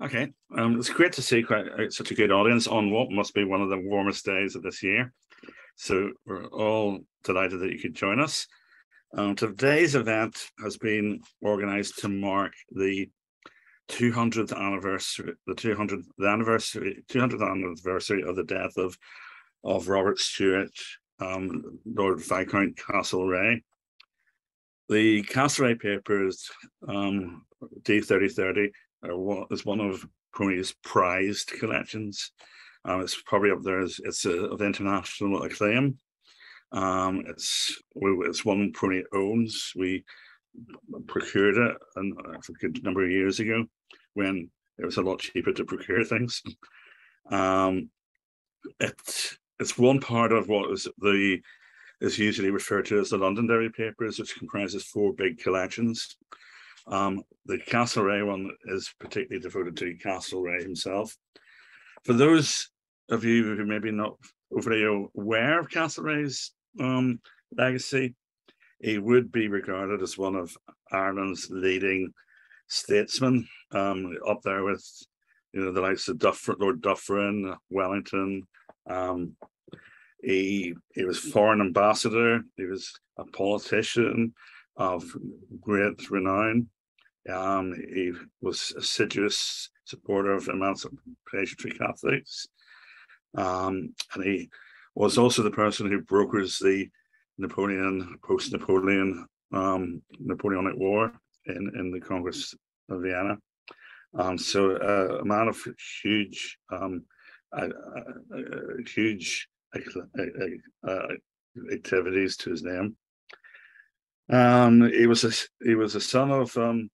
Okay, um, it's great to see quite uh, such a good audience on what must be one of the warmest days of this year. So we're all delighted that you could join us. Um, today's event has been organised to mark the 200th anniversary, the 200th the anniversary, 200th anniversary of the death of of Robert Stewart, um, Lord Viscount Castlereagh. The Castlereagh papers, um, D3030, is one of PRONI's prized collections. Um, it's probably up there as it's a, of international acclaim. Um, it's it's one Crony owns. We procured it and uh, a good number of years ago when it was a lot cheaper to procure things. Um, it's it's one part of what is the is usually referred to as the Londonderry papers, which comprises four big collections. Um, the Castlereagh one is particularly devoted to Castlereagh himself. For those of you who maybe not overly aware of Castlereagh's um, legacy, he would be regarded as one of Ireland's leading statesmen, um, up there with you know the likes of Duffer, Lord Dufferin, Wellington. Um, he he was foreign ambassador. He was a politician of great renown. Um, he was assiduous supporter of emancipatory Catholics. Um, and he was also the person who brokers the Napoleon, post-Napoleon um, Napoleonic War in, in the Congress of Vienna. Um, so uh, a man of huge, um, huge activities to his name. Um, he was a he was a son of um,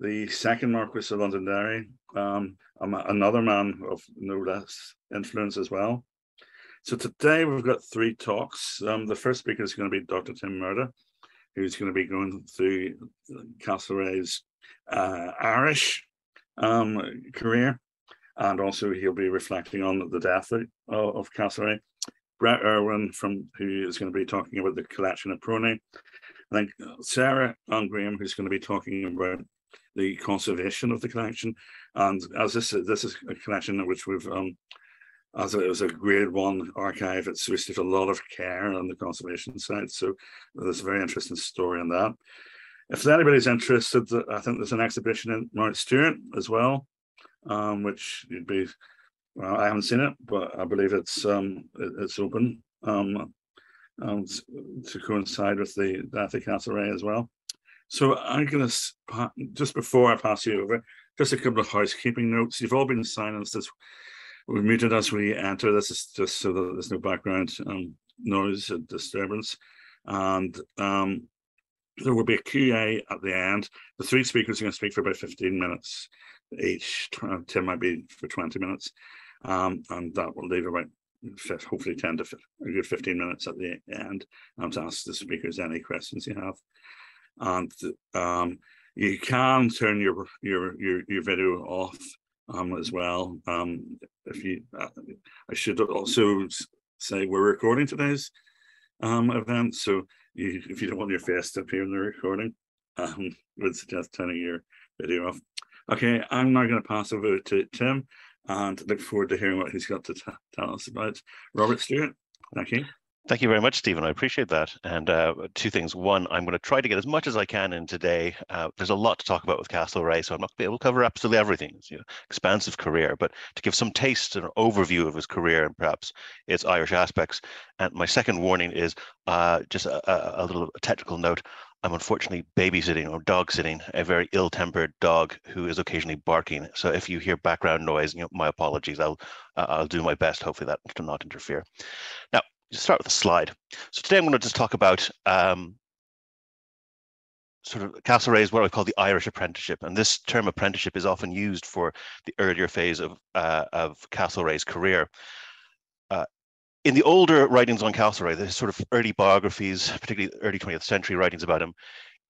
the second Marquis of Londonderry, um, another man of no less influence as well. So today we've got three talks. Um, the first speaker is going to be Dr. Tim Murtagh, who's going to be going through Castlereagh's uh, Irish um, career, and also he'll be reflecting on the death of, of Castlereagh. Brett Irwin, from who is going to be talking about the collection of PRONI. I think Sarah and Graham, who's going to be talking about the conservation of the collection. And as this this is a collection which we've um, as it was a grade one archive, it's received a lot of care on the conservation side. So there's a very interesting story on that. If anybody's interested, I think there's an exhibition in Mount Stewart as well, um, which you'd be. Well, I haven't seen it, but I believe it's um, it, it's open um, to coincide with the Dathry Castlereagh as well. So I'm going to, just before I pass you over, just a couple of housekeeping notes. You've all been silenced as we're muted as we enter. This is just so that there's no background um, noise and disturbance. And um, there will be a QA at the end. The three speakers are going to speak for about 15 minutes each. Tim might be for 20 minutes. Um, and that will leave about hopefully 10 to a good 15 minutes at the end um, to ask the speakers any questions you have and um, you can turn your your your, your video off um, as well. Um, if you, uh, I should also say we're recording today's um, event, so you, if you don't want your face to appear in the recording, um, would suggest turning your video off. Okay, I'm now going to pass over to Tim and look forward to hearing what he's got to tell us about Robert Stewart. Thank you. Thank you very much, Stephen. I appreciate that. And uh, two things. One, I'm going to try to get as much as I can in today. Uh, there's a lot to talk about with Castlereagh, so I'm not going to be able to cover absolutely everything. It's you know, expansive career, but to give some taste and overview of his career and perhaps its Irish aspects. And my second warning is uh, just a, a, little technical note. I'm unfortunately babysitting or dog sitting a very ill-tempered dog who is occasionally barking. So if you hear background noise, you know, my apologies. I'll I'll do my best, hopefully that to not interfere. Now, just start with a slide. So today I'm going to just talk about um, sort of Castlereagh's what I call the Irish apprenticeship, and this term apprenticeship is often used for the earlier phase of uh, of Castlereagh's career. Uh, in the older writings on Castlereagh, the sort of early biographies, particularly early 20th century writings about him,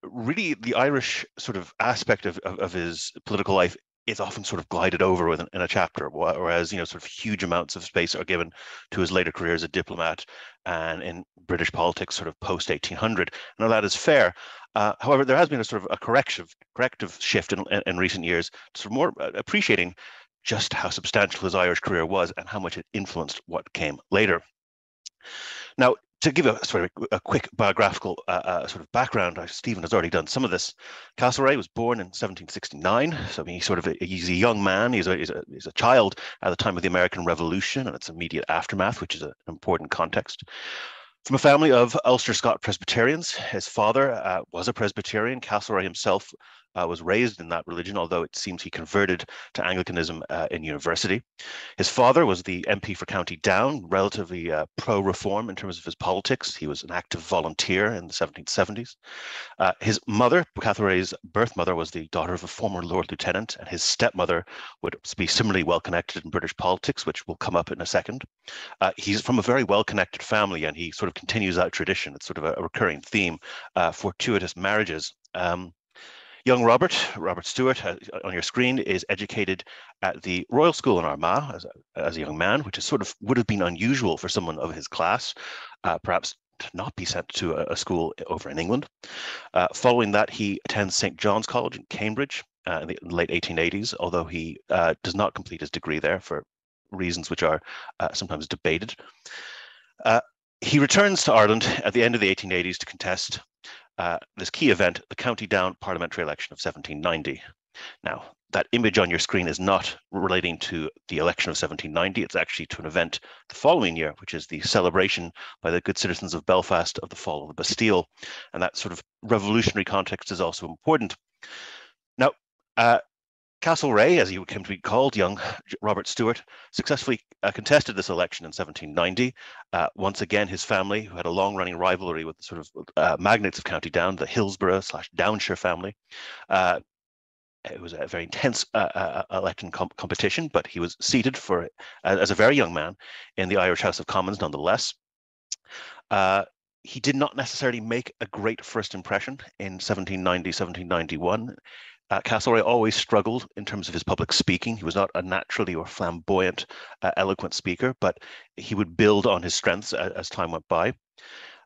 really the Irish sort of aspect of, of, of his political life is often sort of glided over within in a chapter, whereas you know sort of huge amounts of space are given to his later career as a diplomat and in British politics, sort of post 1800. Now that is fair. Uh, however, there has been a sort of a corrective corrective shift in, in, in recent years, sort of more uh, appreciating just how substantial his Irish career was and how much it influenced what came later. Now, to give a sort of a quick biographical uh, uh, sort of background, Stephen has already done some of this. Castlereagh was born in 1769, so he's sort of a, he's a young man. He's a, he's a he's a child at the time of the American Revolution and its immediate aftermath, which is an important context. From a family of Ulster Scot Presbyterians, his father uh, was a Presbyterian. Castlereagh himself uh, was raised in that religion, although it seems he converted to Anglicanism uh, in university. His father was the MP for County Down, relatively uh, pro reform in terms of his politics. He was an active volunteer in the 1770s. Uh, his mother, Castlereagh's birth mother, was the daughter of a former Lord Lieutenant, and his stepmother would be similarly well connected in British politics, which will come up in a second. Uh, he's from a very well connected family, and he sort of continues that tradition. It's sort of a, a recurring theme, uh, fortuitous marriages. Um, Young Robert, Robert Stewart, uh, on your screen, is educated at the Royal School in Armagh as a, as a young man, which is sort of would have been unusual for someone of his class, uh, perhaps to not be sent to a, a school over in England. Uh, following that, he attends St. John's College in Cambridge uh, in the late 1880s, although he uh, does not complete his degree there for reasons which are sometimes debated. he returns to Ireland at the end of the 1880s to contest uh, this key event, the County Down parliamentary election of 1790. Now, that image on your screen is not relating to the election of 1790. It's actually to an event the following year, which is the celebration by the good citizens of Belfast of the fall of the Bastille. And that sort of revolutionary context is also important. Now, uh, Castlereagh, as he came to be called, young Robert Stewart, successfully uh, contested this election in 1790. Uh, once again, his family, who had a long-running rivalry with the sort of uh, magnates of County Down, the Hillsborough slash Downshire family, uh, it was a very intense uh, uh, election com competition, but he was seated for as a very young man in the Irish House of Commons, nonetheless. he did not necessarily make a great first impression in 1790, 1791 uh, Castlereagh always struggled in terms of his public speaking. He was not a naturally or flamboyant, uh, eloquent speaker, but he would build on his strengths as, as time went by.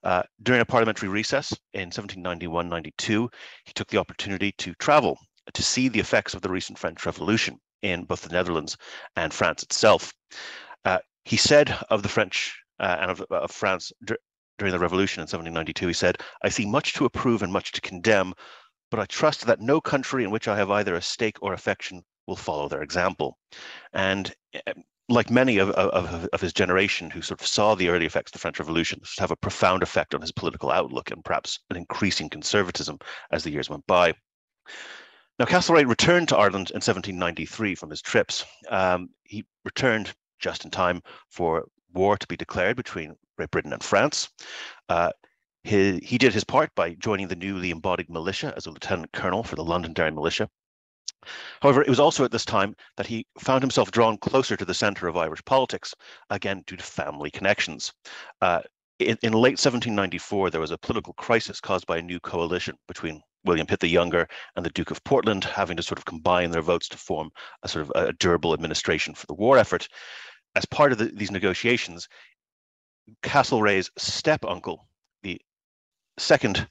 Uh, during a parliamentary recess in 1791-92, he took the opportunity to travel to see the effects of the recent French Revolution in both the Netherlands and France itself. Uh, he said of the French uh, and of, of France during the revolution in 1792, he said, I see much to approve and much to condemn, but I trust that no country in which I have either a stake or affection will follow their example. And eh, like many of, of, of, his generation who sort of saw the early effects of the French Revolution have a profound effect on his political outlook and perhaps an increasing conservatism as the years went by. Now, Castlereagh returned to Ireland in 1793 from his trips. Um, he returned just in time for war to be declared between Great Britain and France. Uh, he, he did his part by joining the newly embodied militia as a lieutenant colonel for the Londonderry militia. However, it was also at this time that he found himself drawn closer to the center of Irish politics, again due to family connections. Uh, in, in, late 1794, there was a political crisis caused by a new coalition between William Pitt the Younger and the Duke of Portland, having to sort of combine their votes to form a sort of a durable administration for the war effort. As part of the, these negotiations, Castlereagh's step uncle, second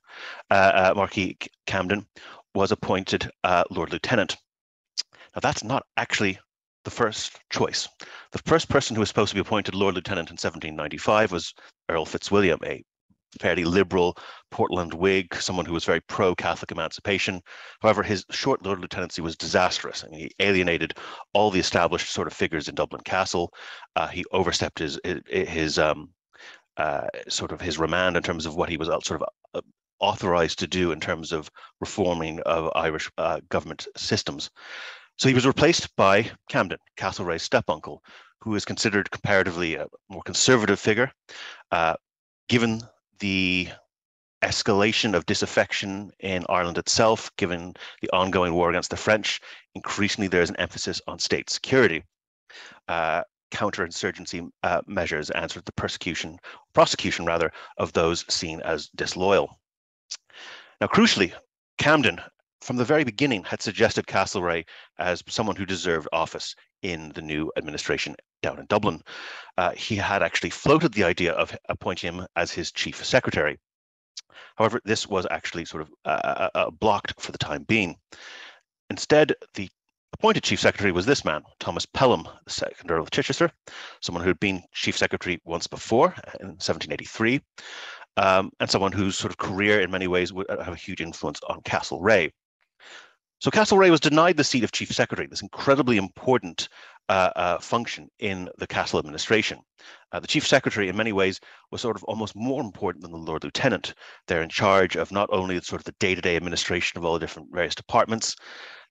uh, uh, Marquis Camden was appointed uh, Lord Lieutenant. Now that's not actually the first choice. The first person who was supposed to be appointed Lord Lieutenant in 1795 was Earl Fitzwilliam, a fairly liberal Portland Whig, someone who was very pro-Catholic emancipation. However, his short Lord Lieutenancy was disastrous. I mean, he alienated all the established sort of figures in Dublin Castle. Uh, he overstepped his his um, uh, sort of his remand in terms of what he was sort of uh, authorized to do in terms of reforming of Irish uh, government systems. So he was replaced by Camden, Castlereagh's step-uncle, who is considered comparatively a more conservative figure. Uh, given the escalation of disaffection in Ireland itself, given the ongoing war against the French, increasingly there's an emphasis on state security. Uh, counterinsurgency uh, measures and sort of the persecution, prosecution rather, of those seen as disloyal. Now, crucially, Camden from the very beginning had suggested Castlereagh as someone who deserved office in the new administration down in Dublin. Uh, he had actually floated the idea of appointing him as his chief secretary. However, this was actually sort of uh, uh, uh blocked for the time being. Instead, the appointed chief secretary was this man, Thomas Pelham, the second Earl of Chichester, someone who had been chief secretary once before in 1783, um, and someone whose sort of career in many ways would have a huge influence on Castlereagh. So Castlereagh was denied the seat of chief secretary, this incredibly important uh, uh, function in the castle administration. Uh, the chief secretary, in many ways, was sort of almost more important than the Lord Lieutenant. They're in charge of not only sort of the day-to-day administration of all the different various departments,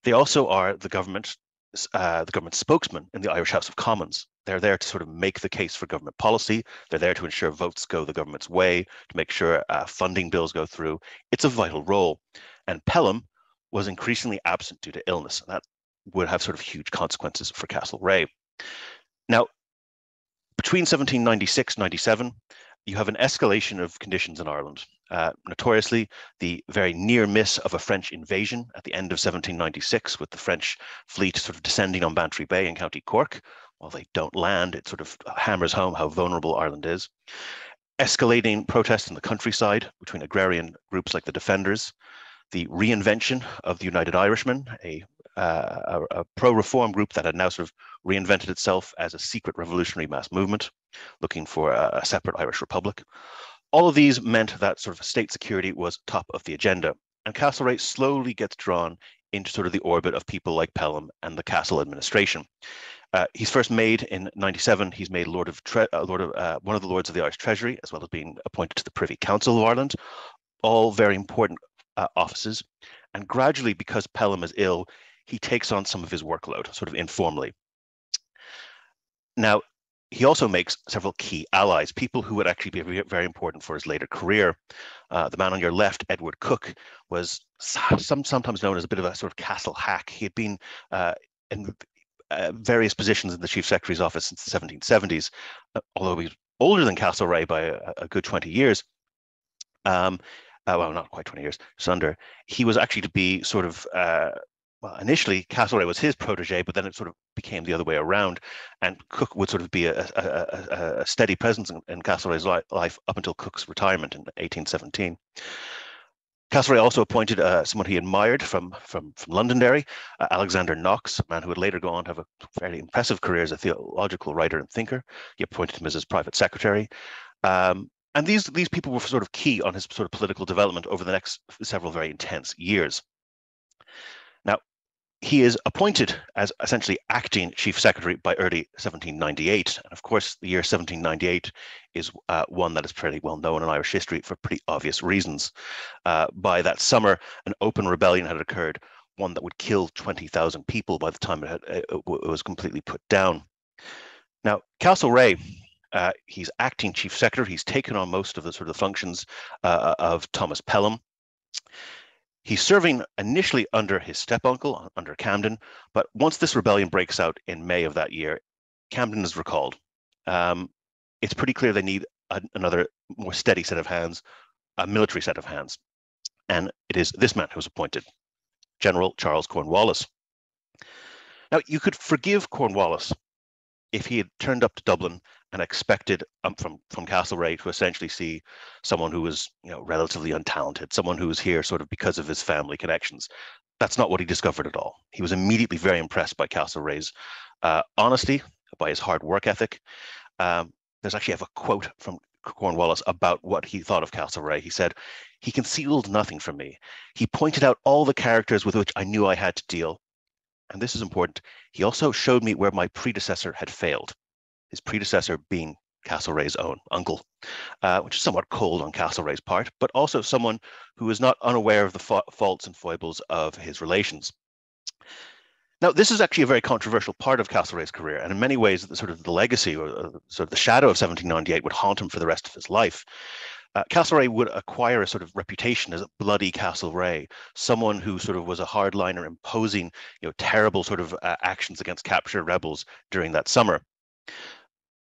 they also are the government, uh, the government spokesman in the Irish House of Commons. They're there to sort of make the case for government policy. They're there to ensure votes go the government's way, to make sure uh, funding bills go through. It's a vital role. And Pelham was increasingly absent due to illness. And that would have sort of huge consequences for Castlereagh. Now, between 1796 97, you have an escalation of conditions in Ireland. Uh, notoriously, the very near miss of a French invasion at the end of 1796, with the French fleet sort of descending on Bantry Bay in County Cork. While they don't land, it sort of hammers home how vulnerable Ireland is. Escalating protests in the countryside between agrarian groups like the Defenders, the reinvention of the United Irishmen, a, uh, a, a pro-reform group that had now sort of reinvented itself as a secret revolutionary mass movement, looking for a, a separate Irish republic. All of these meant that sort of state security was top of the agenda, and Castlereagh slowly gets drawn into sort of the orbit of people like Pelham and the castle administration. Uh, he's first made in 97, he's made Lord of, Tre uh, Lord of uh, one of the Lords of the Irish Treasury, as well as being appointed to the Privy Council of Ireland, all very important uh, offices. And gradually, because Pelham is ill, he takes on some of his workload, sort of informally. Now, he also makes several key allies, people who would actually be very important for his later career. Uh, the man on your left, Edward Cooke, was some, sometimes known as a bit of a sort of castle hack. He had been uh, in uh, various positions in the chief secretary's office since the 1770s, uh, although he was older than Castlereagh by a, a good 20 years. Um, uh, well, not quite 20 years, just under, he was actually to be sort of, uh, well, initially Castlereagh was his protege, but then it sort of became the other way around. And Cooke would sort of be a, a, a, steady presence in, in Castlereagh's li life up until Cooke's retirement in 1817. Castlereagh also appointed uh, someone he admired from, from, from Londonderry, uh, Alexander Knox, a man who would later go on to have a fairly impressive career as a theological writer and thinker. He appointed him as his private secretary. Um, and these these people were sort of key on his sort of political development over the next several very intense years. He is appointed as essentially acting chief secretary by early 1798. And of course, the year 1798 is uh, one that is pretty well known in Irish history for pretty obvious reasons. Uh, by that summer, an open rebellion had occurred, one that would kill 20,000 people by the time it, had, it, it was completely put down. Now, Castlereagh uh, he's acting chief secretary. He's taken on most of the sort of functions uh, of Thomas Pelham. He's serving initially under his step uncle, under Camden, but once this rebellion breaks out in May of that year, Camden is recalled. Um, it's pretty clear they need a, another more steady set of hands, a military set of hands. And it is this man who's appointed, General Charles Cornwallis. Now, you could forgive Cornwallis if he had turned up to Dublin and expected um, from from Castlereagh to essentially see someone who was you know relatively untalented, someone who was here sort of because of his family connections. That's not what he discovered at all. He was immediately very impressed by Castlereagh's uh, honesty, by his hard work ethic. Um, there's actually have a quote from Cornwallis about what he thought of Castlereagh. He said, "He concealed nothing from me. He pointed out all the characters with which I knew I had to deal." And this is important. He also showed me where my predecessor had failed his predecessor being Castlereagh's own uncle, uh, which is somewhat cold on Castlereagh's part, but also someone who is not unaware of the fa faults and foibles of his relations. Now, this is actually a very controversial part of Castlereagh's career, and in many ways, the sort of the legacy or uh, sort of the shadow of 1798 would haunt him for the rest of his life. Uh, Castlereagh would acquire a sort of reputation as a bloody Castlereagh, someone who sort of was a hardliner, imposing, you know, terrible sort of uh, actions against captured rebels during that summer.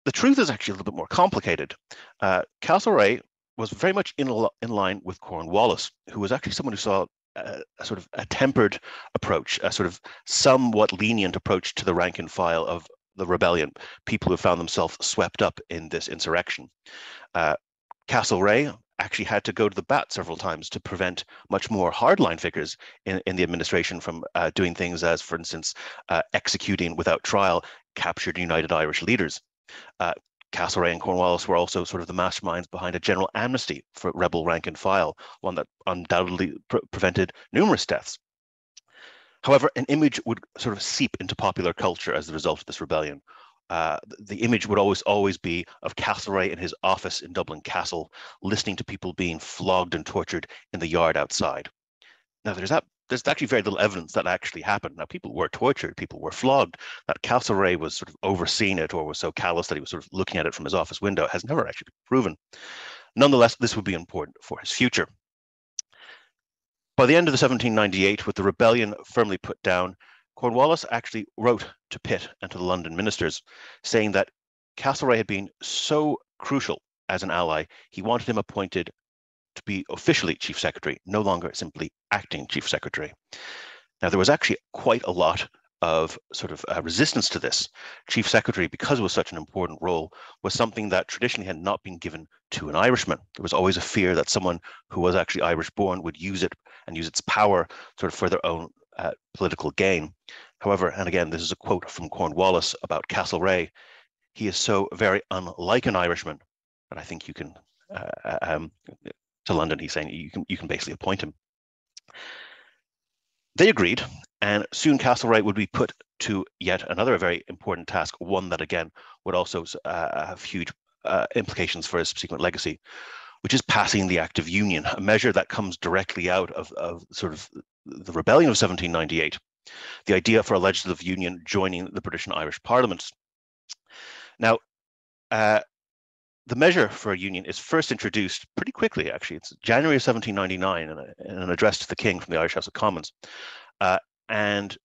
The truth is actually a little bit more complicated. Uh, Castlereagh was very much in, in line with Cornwallis, who was actually someone who saw a, a, sort of a tempered approach, a sort of somewhat lenient approach to the rank and file of the rebellion, people who found themselves swept up in this insurrection. Uh, Castlereagh actually had to go to the bat several times to prevent much more hardline figures in, in the administration from uh, doing things as, for instance, uh, executing without trial captured United Irish leaders. Uh, Castlereagh and Cornwallis were also sort of the masterminds behind a general amnesty for rebel rank and file, one that undoubtedly pre prevented numerous deaths. However, an image would sort of seep into popular culture as a result of this rebellion. Uh, the image would always always be of Castlereagh in his office in Dublin Castle, listening to people being flogged and tortured in the yard outside. Now, there's that there's actually very little evidence that actually happened. Now, people were tortured, people were flogged. That Castlereagh was sort of overseeing it or was so callous that he was sort of looking at it from his office window has never actually been proven. Nonetheless, this would be important for his future. By the end of the 1798, with the rebellion firmly put down, Cornwallis actually wrote to Pitt and to the London ministers saying that Castlereagh had been so crucial as an ally, he wanted him appointed to be officially chief secretary, no longer simply acting chief secretary. Now, there was actually quite a lot of sort of uh, resistance to this. Chief secretary, because it was such an important role, was something that traditionally had not been given to an Irishman. There was always a fear that someone who was actually Irish born would use it and use its power sort of for their own uh, political gain. However, and again, this is a quote from Cornwallis about Castlereagh, he is so very unlike an Irishman that I think you can uh, uh um, to London. He's saying you can you can basically appoint him. They agreed, and soon Castlereagh would be put to yet another very important task, one that again would also uh, have huge uh, implications for his subsequent legacy, which is passing the Act of Union, a measure that comes directly out of, of sort of the rebellion of 1798, the idea for a legislative union joining the British and Irish parliaments. Now, uh, the measure for a union is first introduced pretty quickly, actually. It's January of 1799 in, a, in an address to the King from the Irish House of Commons. Uh, and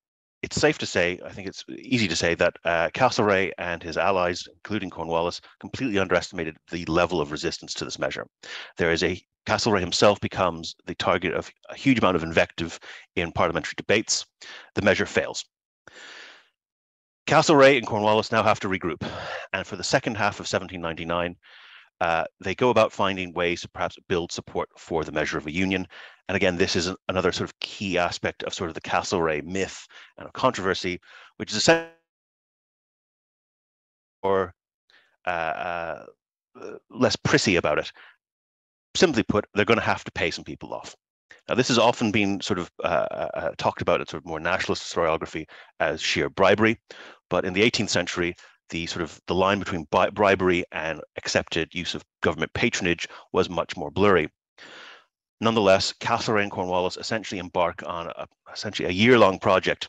it's safe to say, I think it's easy to say, that uh, Castlereagh and his allies, including Cornwallis, completely underestimated the level of resistance to this measure. There is a Castlereagh himself becomes the target of a huge amount of invective in parliamentary debates. The measure fails. Castlereagh and Cornwallis now have to regroup. And for the second half of 1799, uh, they go about finding ways to perhaps build support for the measure of a union. And again, this is another sort of key aspect of sort of the Castlereagh myth and of controversy, which is essentially or uh, uh, less prissy about it. Simply put, they're going to have to pay some people off. Now, this has often been sort of uh, uh, uh, talked about in sort of more nationalist historiography as sheer bribery, but in the 18th century, the sort of the line between bribery and accepted use of government patronage was much more blurry. Nonetheless, Castlereagh and Cornwallis essentially embark on a, essentially a year-long project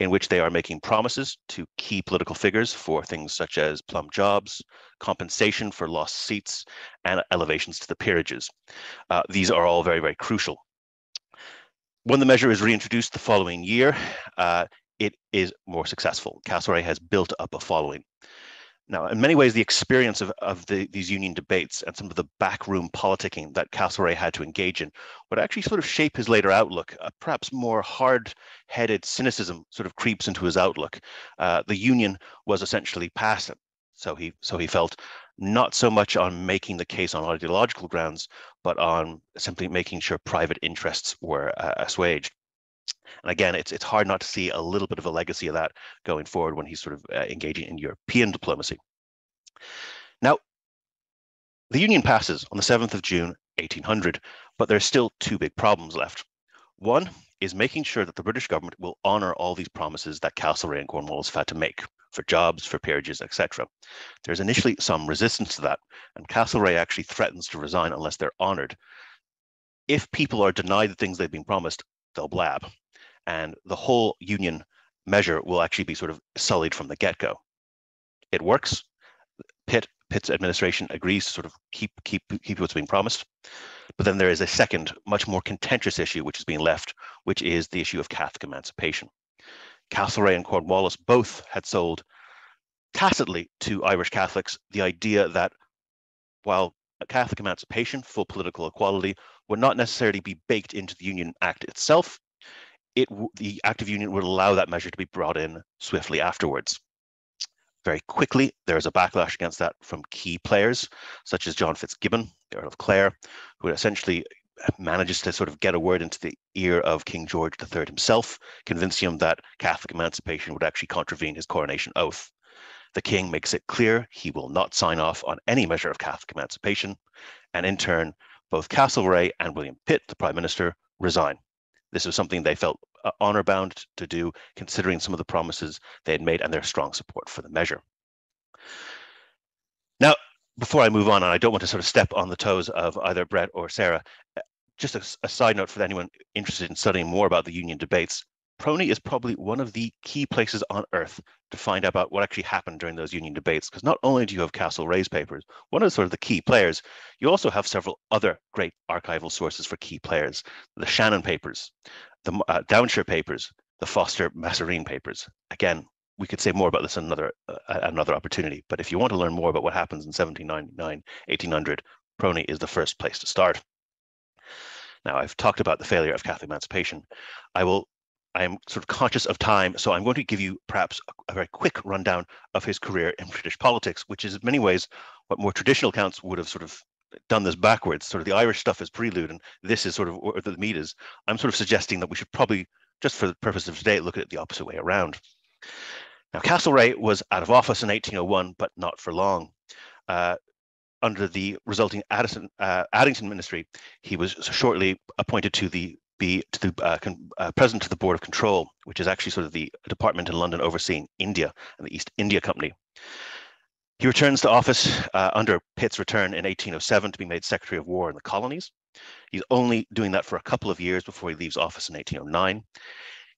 in which they are making promises to key political figures for things such as plum jobs, compensation for lost seats, and elevations to the peerages. Uh, these are all very, very crucial when the measure is reintroduced the following year, uh, it is more successful. Castlereagh has built up a following. Now, in many ways, the experience of, of the, these union debates and some of the backroom politicking that Castlereagh had to engage in would actually sort of shape his later outlook. Uh, perhaps more hard-headed cynicism sort of creeps into his outlook. Uh, the union was essentially passive, so he so he felt not so much on making the case on ideological grounds, but on simply making sure private interests were uh, assuaged. And again, it's it's hard not to see a little bit of a legacy of that going forward when he's sort of uh, engaging in European diplomacy. Now, the Union passes on the 7th of June, 1800, but there's still two big problems left. One is making sure that the British government will honour all these promises that Castlereagh and Cornwallis had to make for jobs, for peerages, etc. There's initially some resistance to that, and Castlereagh actually threatens to resign unless they're honoured. If people are denied the things they've been promised, they'll blab, and the whole union measure will actually be sort of sullied from the get-go. It works. Pitt Pitt's administration agrees to sort of keep keep keep what's being promised. But then there is a second, much more contentious issue which is being left, which is the issue of Catholic emancipation. Castlereagh and Cornwallis both had sold tacitly to Irish Catholics the idea that while Catholic emancipation, full political equality, would not necessarily be baked into the Union Act itself. It the Act of Union would allow that measure to be brought in swiftly afterwards. Very quickly, there is a backlash against that from key players, such as John Fitzgibbon, the Earl of Clare, who essentially manages to sort of get a word into the ear of King George III himself, convincing him that Catholic emancipation would actually contravene his coronation oath. The king makes it clear he will not sign off on any measure of Catholic emancipation, and in turn, both Castlereagh and William Pitt, the prime minister, resign. This was something they felt uh, honor bound to do, considering some of the promises they had made and their strong support for the measure. Now, before I move on, and I don't want to sort of step on the toes of either Brett or Sarah, uh, just a, a side note for anyone interested in studying more about the union debates, PRONI is probably one of the key places on earth to find out about what actually happened during those union debates. Because not only do you have Castlereagh's papers, one of sort of the key players, you also have several other great archival sources for key players. The Shannon papers, the uh, Downshire papers, the Foster Massereene papers. Again, we could say more about this another uh, another opportunity. But if you want to learn more about what happens in 1799, 1800, PRONI is the first place to start. Now, I've talked about the failure of Catholic emancipation. I will I am sort of conscious of time, so I'm going to give you perhaps a, a, very quick rundown of his career in British politics, which is in many ways what more traditional accounts would have sort of done this backwards. Sort of the Irish stuff is prelude, and this is sort of where the meat is. I'm sort of suggesting that we should probably, just for the purpose of today, look at it the opposite way around. Now, Castlereagh was out of office in 1801, but not for long. Uh, under the resulting Addison, uh, Addington ministry, he was shortly appointed to the be to the uh, uh, president of the board of control, which is actually sort of the department in London overseeing India and the East India Company. He returns to office uh, under Pitt's return in 1807 to be made Secretary of War in the colonies. He's only doing that for a couple of years before he leaves office in 1809.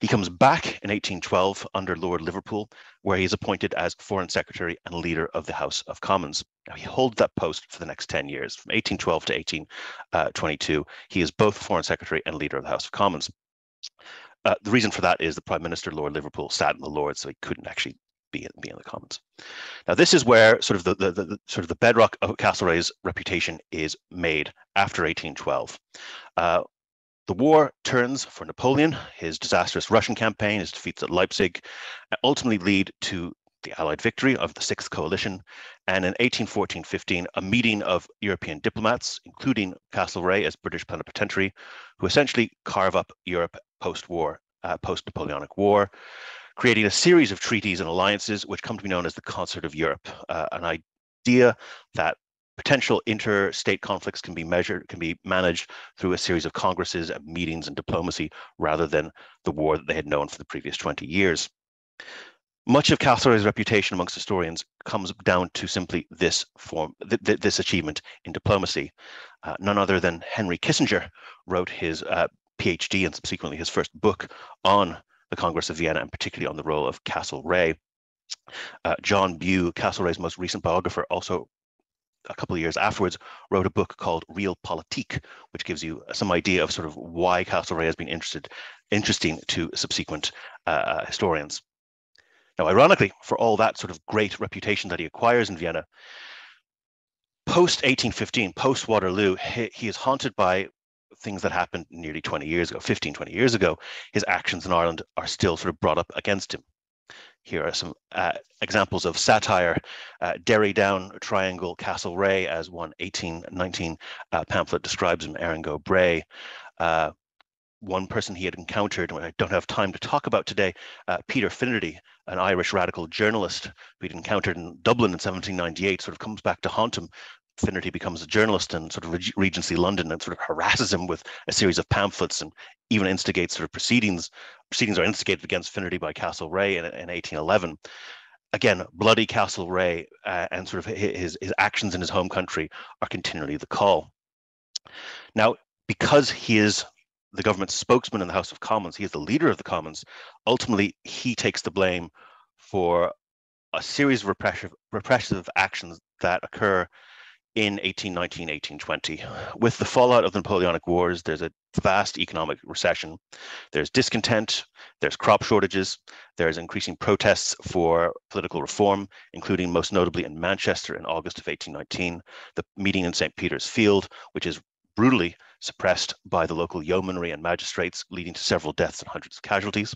He comes back in 1812 under Lord Liverpool, where he is appointed as Foreign Secretary and leader of the House of Commons. Now, he holds that post for the next 10 years, from 1812 to 1822. Uh, he is both Foreign Secretary and leader of the House of Commons. Uh, the reason for that is the Prime Minister, Lord Liverpool, sat in the Lords, so he couldn't actually be in, be in the Commons. Now, this is where sort of the, the, the sort of the bedrock of Castlereagh's reputation is made after 1812. Uh, the war turns for Napoleon. His disastrous Russian campaign, his defeats at Leipzig, ultimately lead to the Allied victory of the Sixth Coalition. And in 1814-15, a meeting of European diplomats, including Castlereagh as British plenipotentiary, who essentially carve up Europe post-war, uh, post-Napoleonic War, creating a series of treaties and alliances which come to be known as the Concert of Europe, uh, an idea that potential interstate conflicts can be measured, can be managed through a series of congresses and meetings and diplomacy rather than the war that they had known for the previous 20 years. Much of Castlereagh's reputation amongst historians comes down to simply this form, th th this achievement in diplomacy. Uh, none other than Henry Kissinger wrote his uh, PhD and subsequently his first book on the Congress of Vienna and particularly on the role of Castlereagh. Uh, John Bew, Castlereagh's most recent biographer, also a couple of years afterwards, wrote a book called Real Realpolitik, which gives you some idea of sort of why Castlereagh has been interested, interesting to subsequent uh, uh historians. Now, ironically, for all that sort of great reputation that he acquires in Vienna, post 1815, post Waterloo, he, he is haunted by things that happened nearly 20 years ago, 15, 20 years ago. His actions in Ireland are still sort of brought up against him. Here are some uh, examples of satire. Uh, Derry Down Triangle Castlereagh, as one 1819 uh, pamphlet describes him, Erin Bray. Uh, one person he had encountered, and I don't have time to talk about today, uh, Peter Finnerty, an Irish radical journalist who he'd encountered in Dublin in 1798, sort of comes back to haunt him Finnerty becomes a journalist in sort of Regency London and sort of harasses him with a series of pamphlets and even instigates sort of proceedings. Proceedings are instigated against Finnerty by Castlereagh in, in 1811. Again, bloody Castlereagh uh, and sort of his, his actions in his home country are continually the call. Now, because he is the government's spokesman in the House of Commons, he is the leader of the Commons, ultimately he takes the blame for a series of repressive, repressive actions that occur in 1819, 1820. With the fallout of the Napoleonic Wars, there's a vast economic recession. There's discontent, there's crop shortages, there's increasing protests for political reform, including most notably in Manchester in August of 1819, the meeting in St. Peter's Field, which is brutally suppressed by the local yeomanry and magistrates, leading to several deaths and hundreds of casualties.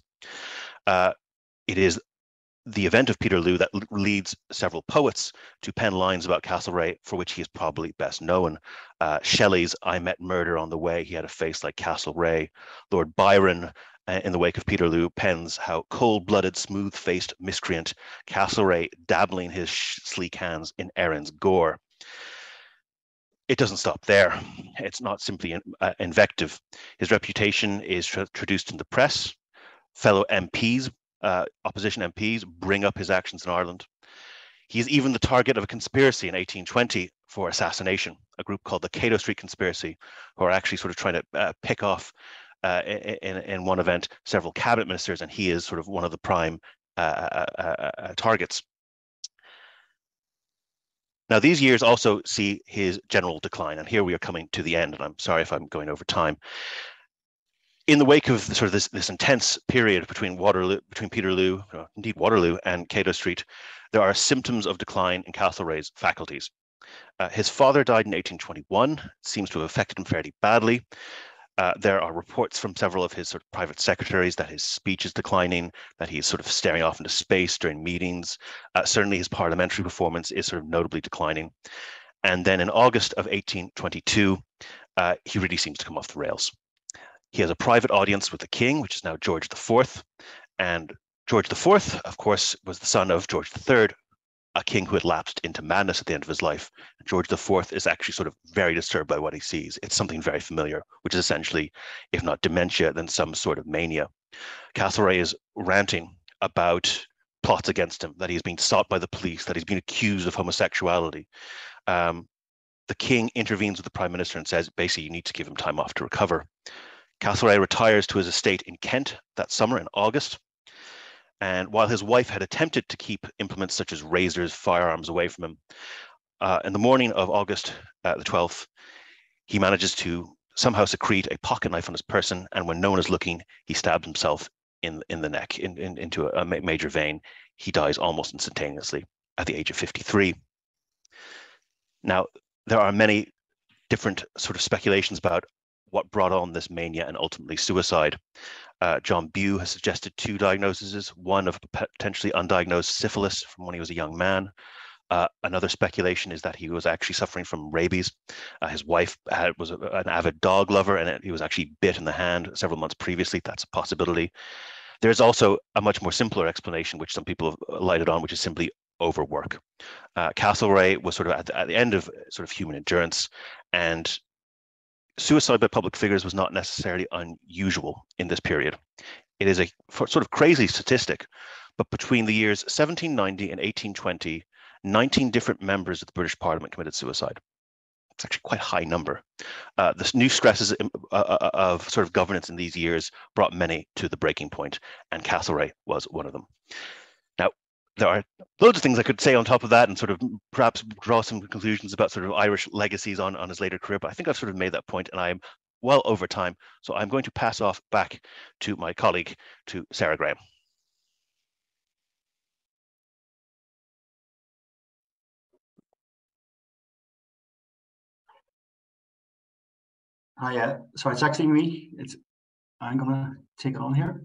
Uh, it is the event of Peterloo that leads several poets to pen lines about Castlereagh, for which he is probably best known. Uh, Shelley's I Met Murder on the Way, he had a face like Castlereagh. Lord Byron, uh, in the wake of Peterloo, pens how cold blooded, smooth faced miscreant Castlereagh dabbling his sleek hands in Erin's gore. It doesn't stop there. It's not simply uh, invective. His reputation is traduced in the press. Fellow MPs uh, opposition MPs bring up his actions in Ireland. He is even the target of a conspiracy in 1820 for assassination, a group called the Cato Street Conspiracy, who are actually sort of trying to uh, pick off uh, in, in one event several cabinet ministers, and he is sort of one of the prime uh, uh, targets. Now, these years also see his general decline, and here we are coming to the end, and I'm sorry if I'm going over time in the wake of sort of this, this intense period between Waterloo, between Peterloo, uh, indeed Waterloo and Cato Street, there are symptoms of decline in Castlereagh's faculties. Uh, his father died in 1821, seems to have affected him fairly badly. Uh, there are reports from several of his sort of private secretaries that his speech is declining, that he's sort of staring off into space during meetings. Uh, certainly, his parliamentary performance is sort of notably declining. And then in August of 1822, uh, he really seems to come off the rails. He has a private audience with the king, which is now George IV. And George IV, of course, was the son of George III, a king who had lapsed into madness at the end of his life. George IV is actually sort of very disturbed by what he sees. It's something very familiar, which is essentially, if not dementia, then some sort of mania. Castlereagh is ranting about plots against him, that he's being sought by the police, that he's been accused of homosexuality. Um, the king intervenes with the prime minister and says, basically, you need to give him time off to recover. Castlereagh retires to his estate in Kent that summer in August. And while his wife had attempted to keep implements such as razors, firearms away from him, uh, in the morning of August uh, the 12th, he manages to somehow secrete a pocket knife on his person. And when no one is looking, he stabs himself in, in the neck, in, in, into a, a major vein. He dies almost instantaneously at the age of 53. Now, there are many different sort of speculations about what brought on this mania and ultimately suicide. Uh, John Bew has suggested two diagnoses, one of potentially undiagnosed syphilis from when he was a young man. Uh, another speculation is that he was actually suffering from rabies. Uh, his wife had, was a, an avid dog lover and he was actually bit in the hand several months previously. That's a possibility. There's also a much more simpler explanation, which some people have lighted on, which is simply overwork. Uh, Castlereagh was sort of at the, at the, end of sort of human endurance, and suicide by public figures was not necessarily unusual in this period. It is a sort of crazy statistic, but between the years 1790 and 1820, 19 different members of the British Parliament committed suicide. It's actually quite a high number. Uh, the new stresses uh, uh, uh, of sort of governance in these years brought many to the breaking point, and Castlereagh was one of them there are loads of things I could say on top of that and sort of perhaps draw some conclusions about sort of Irish legacies on, on his later career, but I think I've sort of made that point and I'm well over time. So I'm going to pass off back to my colleague, to Sarah Graham. Hi, uh, so it's actually me. It's I'm gonna take it on here.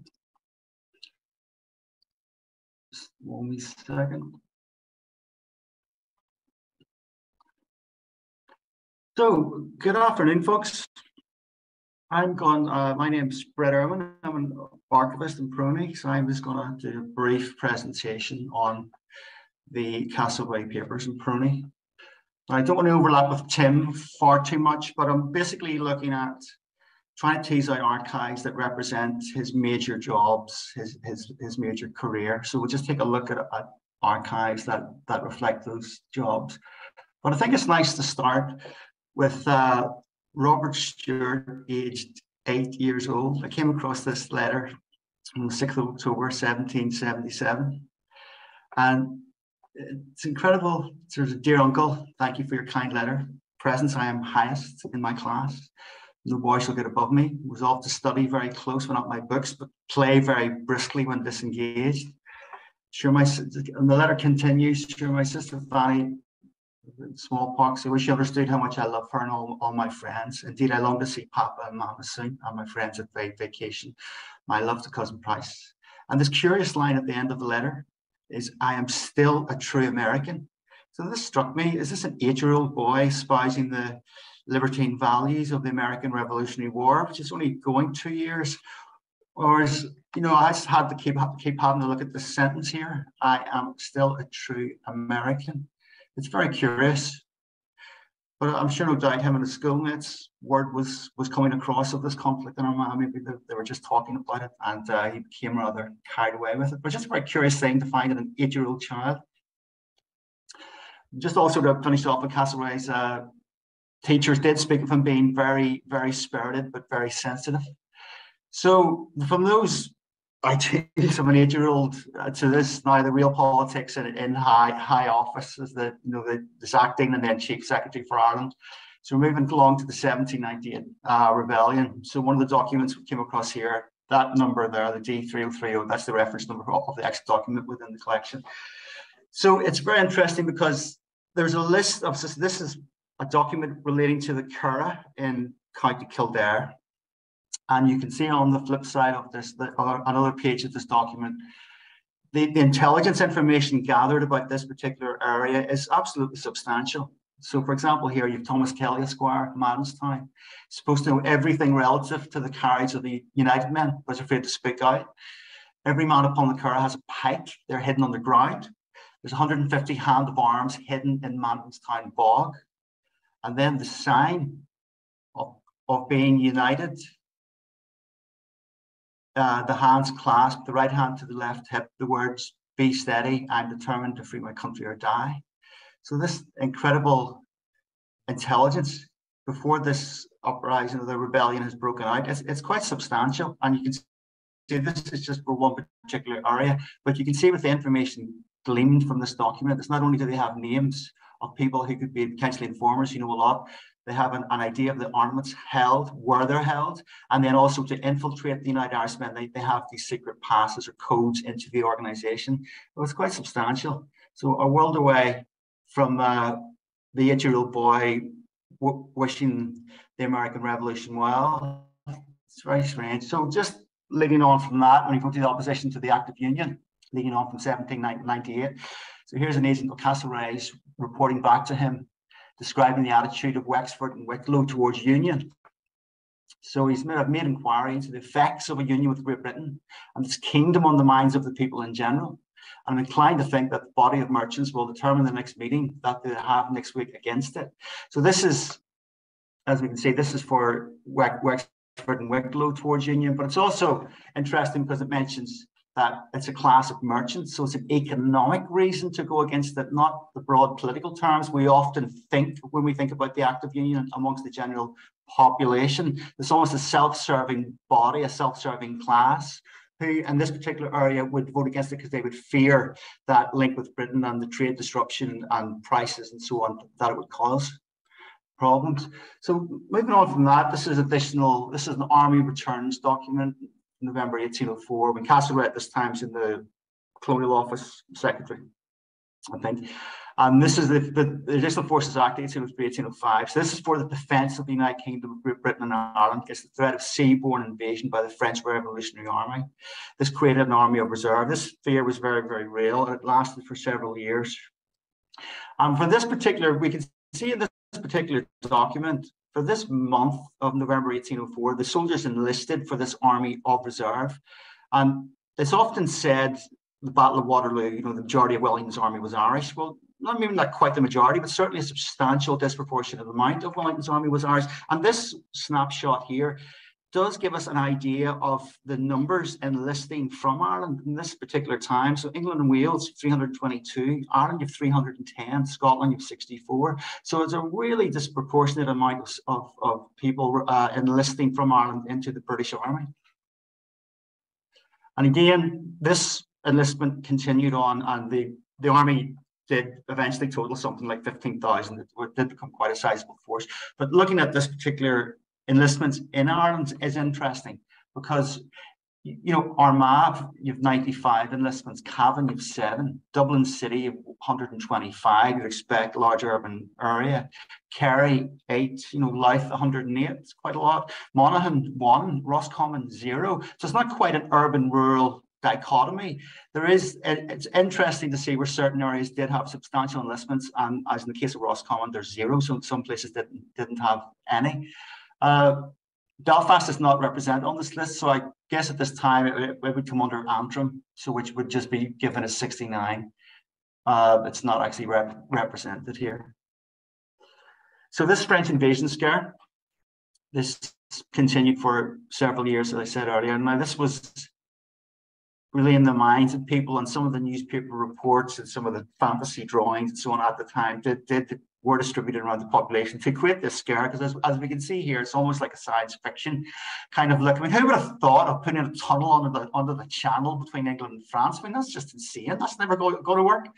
One second. So, good afternoon, folks. I'm going, uh, my name's Brett Irwin. I'm an archivist in PRONI, so I'm just going to do a brief presentation on the Castlereagh papers in PRONI. I don't want to overlap with Tim far too much, but I'm basically looking at trying to tease out archives that represent his major jobs, his, his, his major career. So we'll just take a look at, at archives that, that reflect those jobs. But I think it's nice to start with uh, Robert Stewart, aged eight years old. I came across this letter on the 6th of October, 1777. And it's incredible. There's a dear uncle, thank you for your kind letter. Presence, I am highest in my class. No boy shall get above me. Resolved to study very close when at my books, but play very briskly when disengaged. Sure, my and the letter continues. Sure, my sister Fanny, smallpox. I wish you understood how much I love her and all, all my friends. Indeed, I long to see Papa and Mama soon, and my friends at vacation. My love to cousin Price. And this curious line at the end of the letter is I am still a true American. So this struck me. Is this an eight-year-old boy espousing the libertine values of the American Revolutionary War, which is only going two years? Or is, you know, I just had to keep, keep having to look at this sentence here. I am still a true American. It's very curious. But I'm sure no doubt him and his schoolmates, word was was coming across of this conflict in Armagh. Maybe they, they were just talking about it and uh, he became rather carried away with it. But just a very curious thing to find in an eight-year-old child. Just also to finish off with Castlereagh's uh, teachers did speak of him being very, very spirited, but very sensitive. So from those ideas of an eight-year-old to this now the real politics in, in high high office is the you know the this acting and then chief secretary for Ireland. So we're moving along to the 1798 uh, rebellion. So one of the documents we came across here, that number there, the D3030, that's the reference number of the X document within the collection. So it's very interesting because there's a list of this is a document relating to the Curragh in County Kildare. And you can see on the flip side of this, the, uh, another page of this document, the, the intelligence information gathered about this particular area is absolutely substantial. So for example, here you've Thomas Kelly Esquire, Maddenstown, supposed to know everything relative to the carriage of the United men, but afraid to speak out. Every man upon the Curragh has a pike, they're hidden underground. There's 150 hand of arms hidden in Maddenstown bog. And then the sign of, of being united uh, the hands clasped, the right hand to the left hip, the words, be steady, I'm determined to free my country or die. So this incredible intelligence before this uprising of the rebellion has broken out, it's, it's quite substantial. And you can see this is just for one particular area, but you can see with the information gleaned from this document, it's not only do they have names of people who could be potentially informers, you know a lot, they have an, an, idea of the armaments held, where they're held, and then also to infiltrate the United Irishmen, they, they have these secret passes or codes into the organization. It was quite substantial. So a world away from uh, the eight-year-old boy wishing the American Revolution well. It's very strange. So just leading on from that, when you go to the opposition to the Act of Union, leading on from 1798. So here's an agent of Castlereagh's reporting back to him describing the attitude of Wexford and Wicklow towards union. So he's made, made inquiry into the effects of a union with Great Britain and its kingdom on the minds of the people in general. And I'm inclined to think that the body of merchants will determine the next meeting that they have next week against it. So this is, as we can see, this is for Wexford and Wicklow towards union, but it's also interesting because it mentions that it's a class of merchants. So it's an economic reason to go against it, not the broad political terms. We often think when we think about the Act of Union amongst the general population, it's almost a self-serving body, a self-serving class who in this particular area would vote against it because they would fear that link with Britain and the trade disruption and prices and so on that it would cause problems. So moving on from that, this is additional, this is an army returns document November 1804 when Castlereagh at this time is in the Colonial Office Secretary, I think. And this is the, the, the Additional Forces Act 1805. So this is for the defence of the United Kingdom of Great Britain and Ireland against the threat of seaborne invasion by the French Revolutionary Army. This created an army of reserve. This fear was very, very real. and It lasted for several years. And for this particular, we can see in this particular document for this month of November 1804, the soldiers enlisted for this army of reserve. And it's often said the Battle of Waterloo, you know, the majority of Wellington's army was Irish. Well, not even not quite the majority, but certainly a substantial disproportionate amount of Wellington's army was Irish. And this snapshot here does give us an idea of the numbers enlisting from Ireland in this particular time. So England and Wales, 322, Ireland, you have 310, Scotland, you have 64. So it's a really disproportionate amount of, of, of people uh, enlisting from Ireland into the British Army. And again, this enlistment continued on and the, the army did eventually total something like 15,000. It did become quite a sizable force. But looking at this particular enlistments in Ireland is interesting because you know, Armagh, you've 95 enlistments, Cavan, you've seven, Dublin City, you've 125, you'd expect large urban area, Kerry, eight, you know, Louth, 108, it's quite a lot, Monaghan, one, Roscommon, zero. So it's not quite an urban rural dichotomy. There is, it's interesting to see where certain areas did have substantial enlistments, and as in the case of Roscommon, there's zero, so some places didn't, didn't have any. Uh, Belfast is not represented on this list, so I guess at this time it, it would come under Antrim, so which would just be given as 69. Uh, it's not actually rep represented here. So this French invasion scare, this continued for several years, as I said earlier. Now this was really in the minds of people and some of the newspaper reports and some of the fantasy drawings and so on at the time did, did were distributed around the population to create this scare. Because as, as we can see here, it's almost like a science fiction kind of look. I mean, who would have thought of putting a tunnel under the under the channel between England and France? I mean, that's just insane. That's never going to work.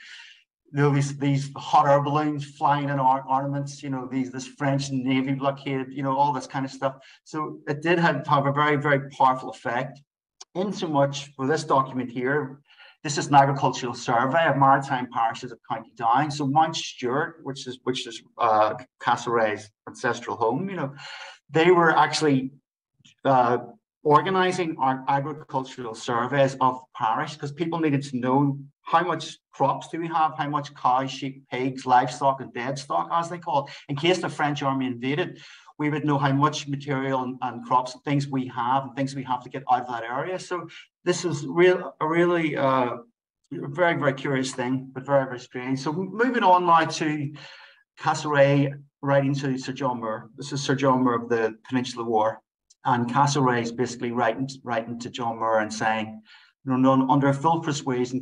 You know, these these hot air balloons flying in our ornaments, you know, these this French Navy blockade, you know, all this kind of stuff. So it did have, have a very, very powerful effect. In so much for this document here, this is an agricultural survey of maritime parishes of County Down. So Mount Stewart, which is which is uh, Castlereagh's ancestral home, you know, they were actually uh, organizing our agricultural surveys of parish because people needed to know how much crops do we have, how much cows, sheep, pigs, livestock, and dead stock, as they call it, in case the French army invaded we would know how much material and, and, crops and things we have and things we have to get out of that area. So this is real a really uh, very very curious thing, but very very strange. So moving on now to Castlereagh writing to Sir John Moore. This is Sir John Moore of the Peninsular War, and Castlereagh is basically writing writing to John Moore and saying, you know, under full persuasion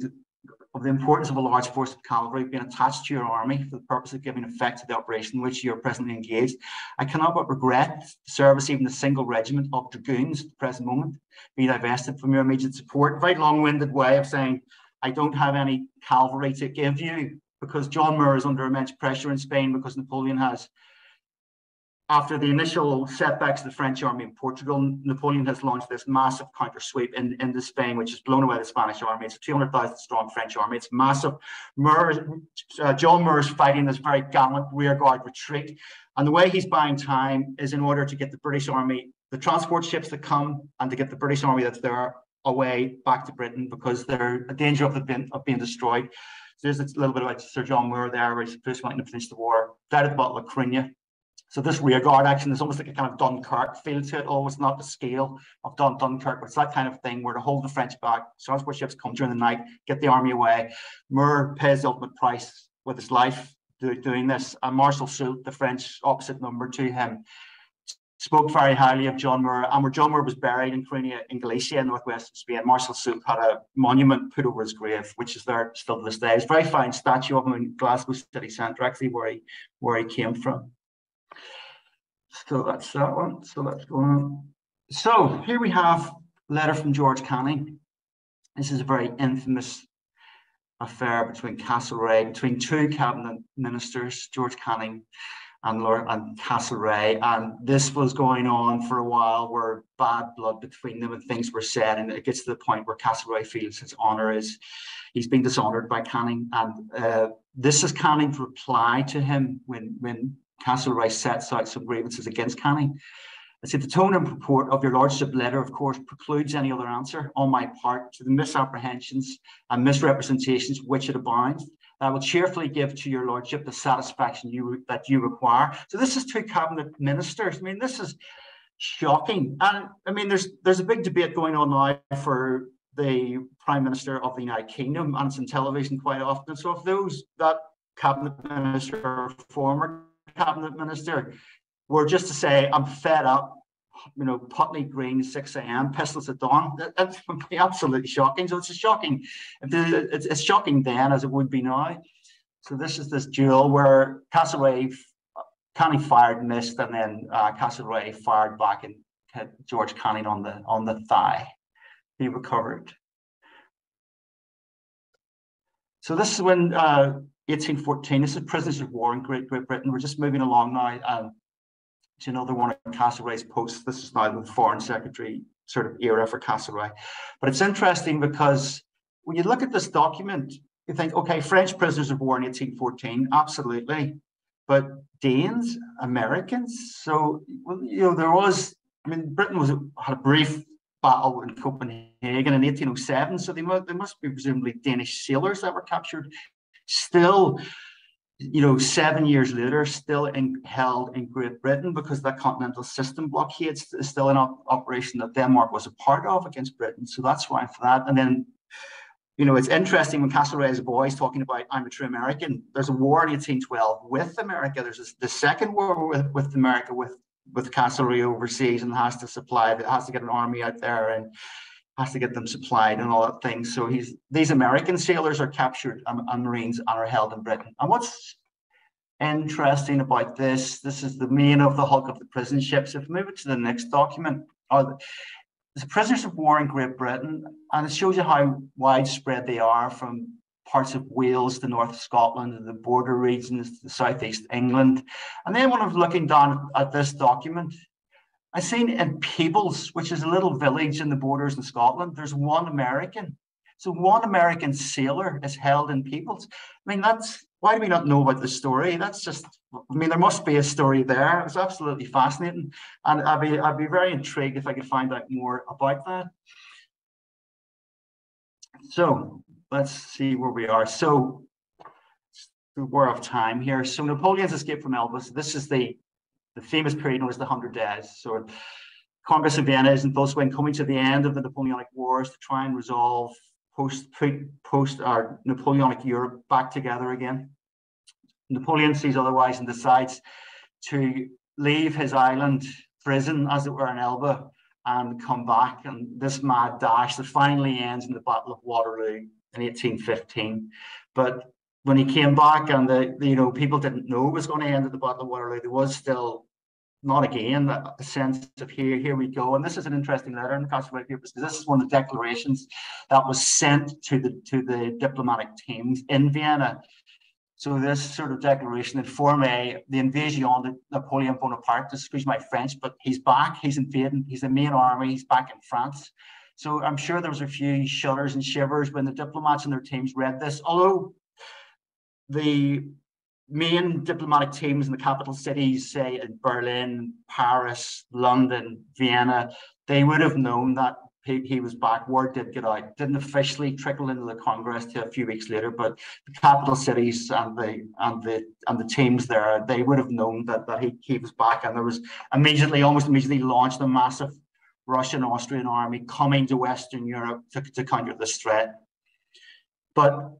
of the importance of a large force of cavalry being attached to your army for the purpose of giving effect to the operation in which you are presently engaged. I cannot but regret the service even a single regiment of dragoons at the present moment be divested from your immediate support. Very long-winded way of saying I don't have any cavalry to give you because John Moore is under immense pressure in Spain because Napoleon has after the initial setbacks of the French army in Portugal, Napoleon has launched this massive counter sweep in, into Spain, which has blown away the Spanish army. It's a 200,000 strong French army. It's massive. Moore, uh, John fighting this very gallant rearguard retreat. And the way he's buying time is in order to get the British army, the transport ships that come, and to get the British army that's there away back to Britain because they're a danger of, the, of being destroyed. So there's a little bit about Sir John Moore there, where he's first went to finish the war, died at the Battle of Coruña, so this rearguard action is almost like a kind of Dunkirk feel to it, almost not the scale of Dun Dunkirk, but it's that kind of thing where to hold the French back, transport ships come during the night, get the army away. Moore pays the ultimate price with his life doing this. And Marshal Soult, the French opposite number to him, spoke very highly of John Moore. And where John Moore was buried in Coruña in Galicia, in northwest Spain, Marshal Soult had a monument put over his grave, which is there still to this day. It's a very fine statue of him in Glasgow city centre, actually, where he where he came from. So that's that one. So that's going on. So here we have a letter from George Canning. This is a very infamous affair between Castlereagh, between two cabinet ministers, George Canning and Lord and Castlereagh, and this was going on for a while, where bad blood between them and things were said, and it gets to the point where Castlereagh feels his honour is he's been dishonoured by Canning, and uh, this is Canning's reply to him when when Castlereagh sets out some grievances against Canning. I said, the tone and purport of your lordship letter, of course, precludes any other answer on my part to the misapprehensions and misrepresentations which it abounds. I will cheerfully give to your lordship the satisfaction you that you require. So this is two cabinet ministers. I mean, this is shocking. And I mean, there's there's a big debate going on now for the Prime Minister of the United Kingdom, and it's in television quite often. So if those that cabinet minister or former cabinet minister were just to say, I'm fed up, you know, Putney Green, 6 a.m., pistols at dawn. That, that's absolutely shocking. So it's shocking. It's, it's shocking then as it would be now. So this is this duel where Castlereagh, Canning fired, missed, and then uh, fired back and hit George Canning on the on the thigh. He recovered. So this is when uh, 1814. This is prisoners of war in Great Great Britain. We're just moving along now um, to another one of Castlereagh's posts. This is now the Foreign Secretary sort of era for Castlereagh. But it's interesting because when you look at this document, you think, okay, French prisoners of war in 1814, absolutely. But Danes, Americans, so well, you know, there was, I mean, Britain was had a brief battle in Copenhagen in 1807, so they must, they must be presumably Danish sailors that were captured. Still, you know, seven years later, still in, held in Great Britain because that continental system blockade is still in op- operation that Denmark was a part of against Britain. So that's why for that. And then, you know, it's interesting when Castlereagh is a boy talking about I'm a true American. There's a war in 1812 with America. There's a, the second war with, with America with with Castlereagh overseas and has to supply it has to get an army out there and has to get them supplied and all that thing. So he's these American sailors are captured um, and, and Marines and are held in Britain. And what's interesting about this, this is the main of the hulk of the prison ships. If we move it to the next document, are the, the prisoners of war in Great Britain, and it shows you how widespread they are from parts of Wales, the north of Scotland, and the border regions, the southeast England. And then when I'm looking down at this document, I seen in Peebles, which is a little village in the borders in Scotland, there's one American. So one American sailor is held in Peebles. I mean, that's why do we not know about the story? That's just, I mean, there must be a story there. It's absolutely fascinating. And I'd be, I'd be very intrigued if I could find out more about that. So let's see where we are. So we're of time here. So Napoleon's escape from Elba. So this is the the famous period known as the Hundred Days. So Congress of Vienna is in full swing, coming to the end of the Napoleonic Wars to try and resolve post post our Napoleonic Europe back together again. Napoleon sees otherwise and decides to leave his island prison, as it were, in Elba, and come back. And this mad dash that finally ends in the Battle of Waterloo in 1815. But when he came back and the, the, you know people didn't know it was going to end at the Battle of Waterloo, there was still not again a sense of here here we go. And this is an interesting letter in the Castlereagh Papers because this is one of the declarations that was sent to the to the diplomatic teams in Vienna. So this sort of declaration that form a the invasion of Napoleon Bonaparte, to excuse my French, but he's back, he's invading, he's the main army, he's back in France. So I'm sure there was a few shudders and shivers when the diplomats and their teams read this, although the main diplomatic teams in the capital cities, say in Berlin, Paris, London, Vienna, they would have known that he, he was back. Word did get out. Didn't officially trickle into the Congress till a few weeks later, but the capital cities and the and the and the teams there, they would have known that that he, he was back. And there was immediately, almost immediately launched a massive Russian Austrian army coming to Western Europe to, to counter this threat. But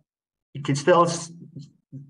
you can still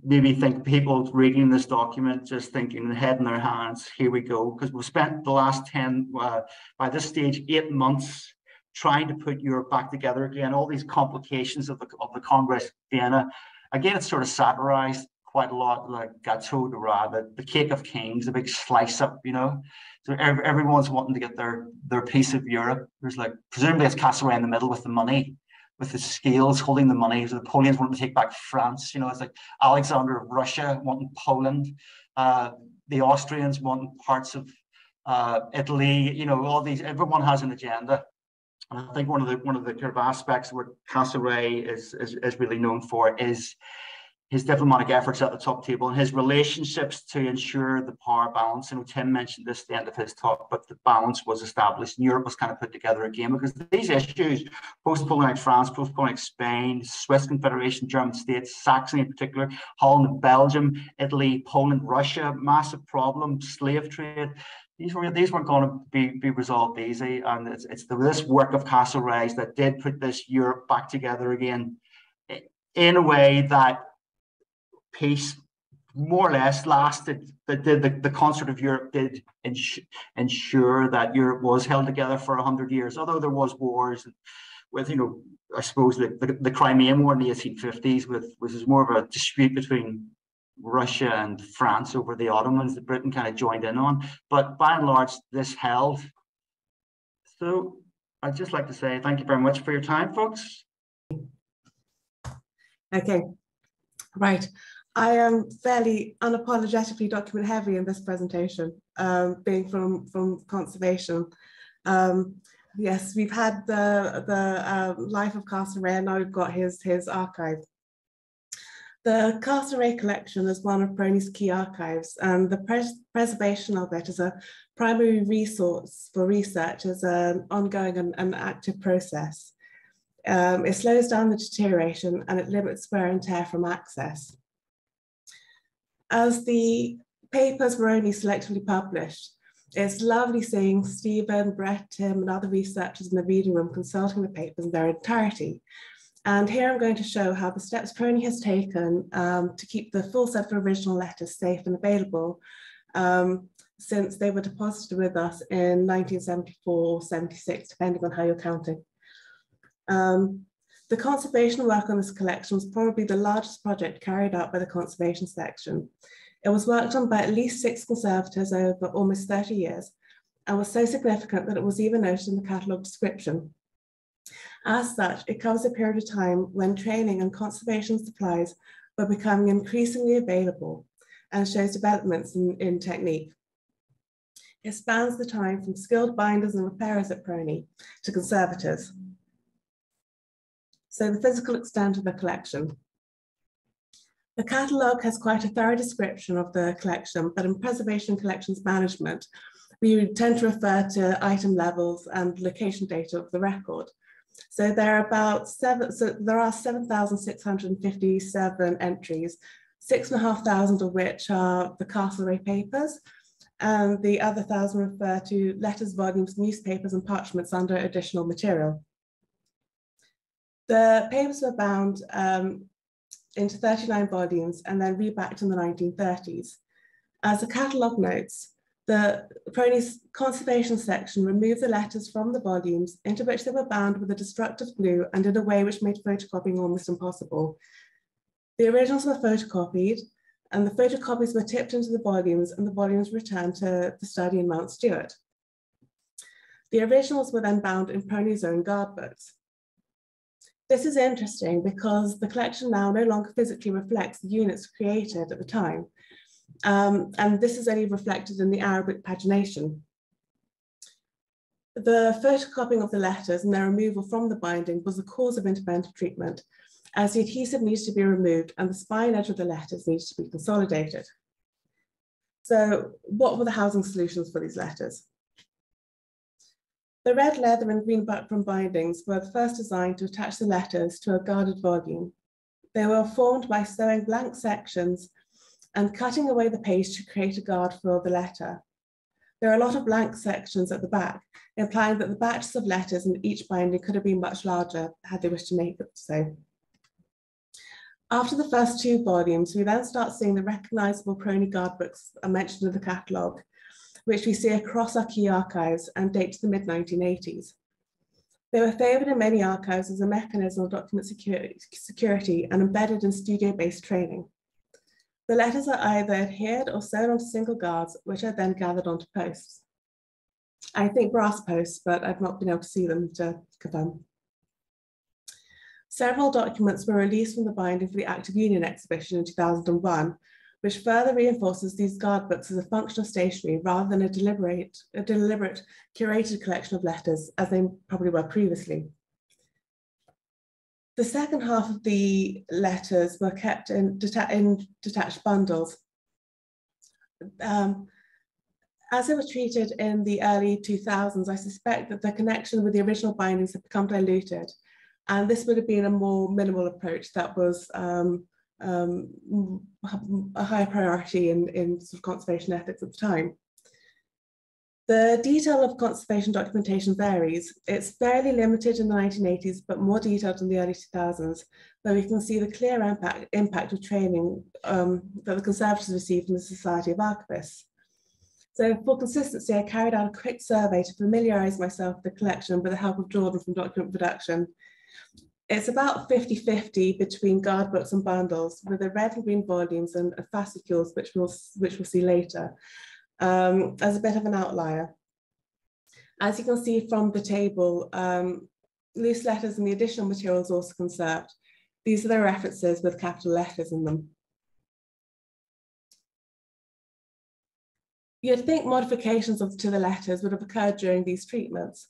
maybe think people reading this document just thinking head in their hands here we go. Because we've spent the last 10 uh, by this stage eight months trying to put europe back together again. All these complications of the, of the congress vienna again it's sort of satirized quite a lot like gâteau de roi the, cake of kings a big slice up you know? So every, everyone's wanting to get their their piece of europe. There's like presumably it's Castlereagh in the middle with the money with the scales holding the money. So Napoleon's wanting to take back France. You know, it's like Alexander of Russia wanting Poland, uh, the Austrians wanting parts of uh, Italy. You know, all these. Everyone has an agenda. And I think one of the one of the kind of aspects where Castlereagh is, is is really known for is his diplomatic efforts at the top table and his relationships to ensure the power balance. And Tim mentioned this at the end of his talk, but the balance was established and Europe was kind of put together again because these issues, post-Napoleonic France, post-Napoleonic Spain, Swiss Confederation, German states, Saxony in particular, Holland, Belgium, Italy, Poland, Russia, massive problem, slave trade. These were these weren't going to be, be resolved easy, and it's, it's the, this work of Castlereagh that did put this Europe back together again in a way that peace more or less lasted the, the, the concert of Europe did ins- ensure that Europe was held together for 100 years, although there was wars with, you know, I suppose the, the, the Crimean War in the 1850s, with, which was more of a dispute between Russia and France over the Ottomans that Britain kind of joined in on. But by and large, this held. So I'd just like to say thank you very much for your time, folks. Okay, right. I am fairly unapologetically document heavy in this presentation, um, being from, from conservation. Um, yes, we've had the, the um, life of Castlereagh and now we've got his, his archive. The Castlereagh collection is one of PRONI's key archives and the pres preservation of it is a primary resource for research as an ongoing and, and active process. Um, it slows down the deterioration and it limits wear and tear from access. As the papers were only selectively published, it's lovely seeing Stephen, Brett, Tim, and other researchers in the reading room consulting the papers in their entirety. And here I'm going to show how the steps PRONI has taken um, to keep the full set of original letters safe and available um, since they were deposited with us in 1974 or 76, depending on how you're counting. Um, the conservation work on this collection was probably the largest project carried out by the conservation section. It was worked on by at least six conservators over almost 30 years and was so significant that it was even noted in the catalogue description. As such, it covers a period of time when training and conservation supplies were becoming increasingly available and shows developments in, in technique. It spans the time from skilled binders and repairers at PRONI to conservators. So the physical extent of the collection. The catalogue has quite a thorough description of the collection, but in preservation collections management, we tend to refer to item levels and location data of the record. So there are about seven, so there are 7,657 entries, six and a half thousand of which are the Castlereagh papers, and the other thousand refer to letters, volumes, newspapers, and parchments under additional material. The papers were bound um, into 39 volumes and then rebacked in the 1930s. As the catalogue notes, the PRONI's conservation section removed the letters from the volumes into which they were bound with a destructive glue and in a way which made photocopying almost impossible. The originals were photocopied and the photocopies were tipped into the volumes and the volumes returned to the study in Mount Stewart. The originals were then bound in PRONI's own guard books. This is interesting because the collection now no longer physically reflects the units created at the time. Um, and this is only reflected in the Arabic pagination. The photocopying of the letters and their removal from the binding was the cause of interventive treatment, as the adhesive needs to be removed and the spine edge of the letters needs to be consolidated. So what were the housing solutions for these letters? The red leather and green buckram bindings were the first designed to attach the letters to a guarded volume. They were formed by sewing blank sections and cutting away the page to create a guard for the letter. There are a lot of blank sections at the back, implying that the batches of letters in each binding could have been much larger had they wished to make it so. After the first two volumes, we then start seeing the recognizable PRONI guard books are mentioned in the catalogue, which we see across our key archives and date to the mid-1980s. They were favoured in many archives as a mechanism of document security and embedded in studio-based training. The letters are either adhered or sewn onto single guards, which are then gathered onto posts. I think brass posts, but I've not been able to see them to confirm. Several documents were released from the binding for the Act of Union exhibition in 2001, which further reinforces these guard books as a function of stationery rather than a deliberate, a deliberate curated collection of letters, as they probably were previously. The second half of the letters were kept in, deta in detached bundles. Um, as they were treated in the early 2000s, I suspect that the connection with the original bindings had become diluted. And this would have been a more minimal approach that was um, um, a higher priority in, in sort of conservation ethics at the time. The detail of conservation documentation varies. It's fairly limited in the 1980s, but more detailed in the early 2000s, where we can see the clear impact, impact of training um, that the conservators received from the Society of Archivists. So for consistency, I carried out a quick survey to familiarise myself with the collection with the help of Jordan from Document Production it's about 50-50 between guard books and bundles with the red and green volumes and fascicles, which we'll, which we'll see later, um, as a bit of an outlier. As you can see from the table, um, loose letters and the additional materials also conserved. These are the references with capital letters in them. You'd think modifications of, to the letters would have occurred during these treatments.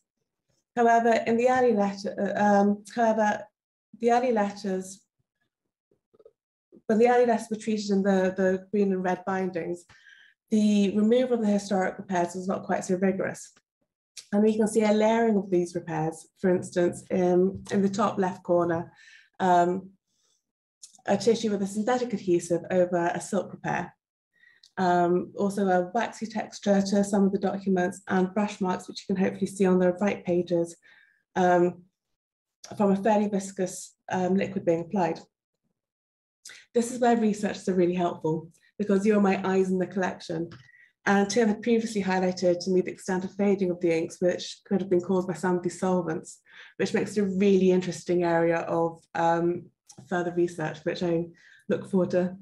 However, in the early letter, uh, um, however, the early letters, when the early letters were treated in the, the green and red bindings, the removal of the historic repairs was not quite so rigorous. And we can see a layering of these repairs, for instance, in, in the top left corner, um, a tissue with a synthetic adhesive over a silk repair. Um, also a waxy texture to some of the documents and brush marks, which you can hopefully see on the right pages um, from a fairly viscous um, liquid being applied. This is where researchers are really helpful because you're my eyes in the collection. And Tim had previously highlighted to me the extent of fading of the inks, which could have been caused by some of these solvents, which makes it a really interesting area of um, further research, which I look forward to